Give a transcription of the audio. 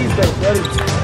East